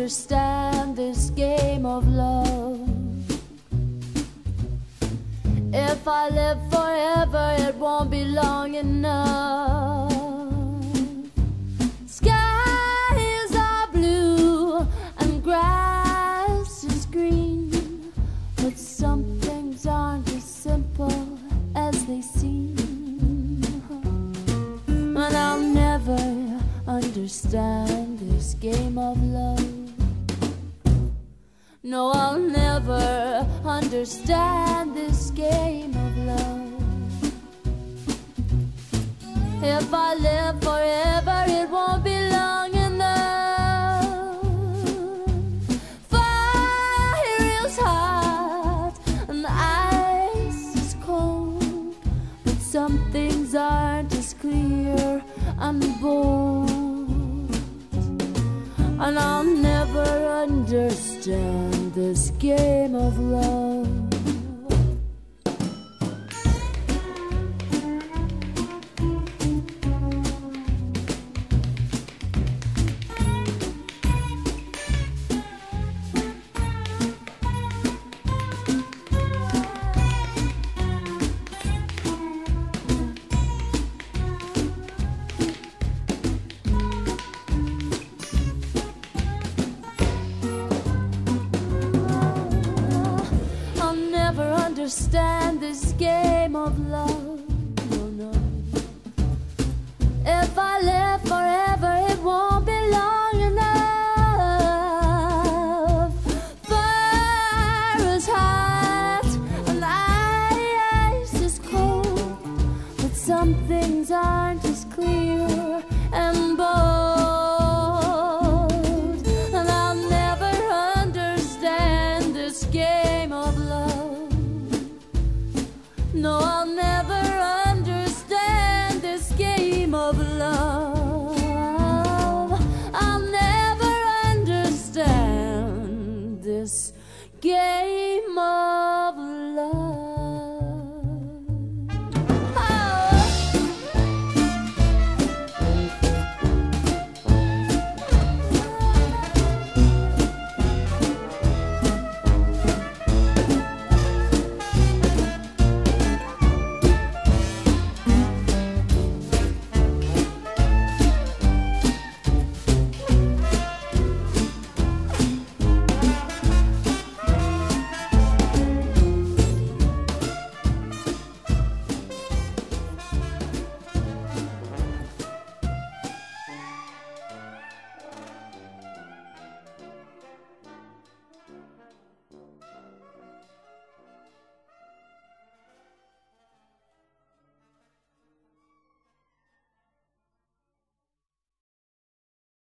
understand this game of love. If I live forever, it won't be long enough. Skies are blue and grass is green, but some things aren't as simple as they seem. Understand this game of love. No, I'll never understand this game of love. If I live forever, it won't be long enough. Fire is hot and ice is cold, but some things aren't as clear and bold. This game of love. Understand this game of love. No, no. If I live forever, it won't be long enough. Fire is hot and ice is cold, but some things aren't as clear and bold. And this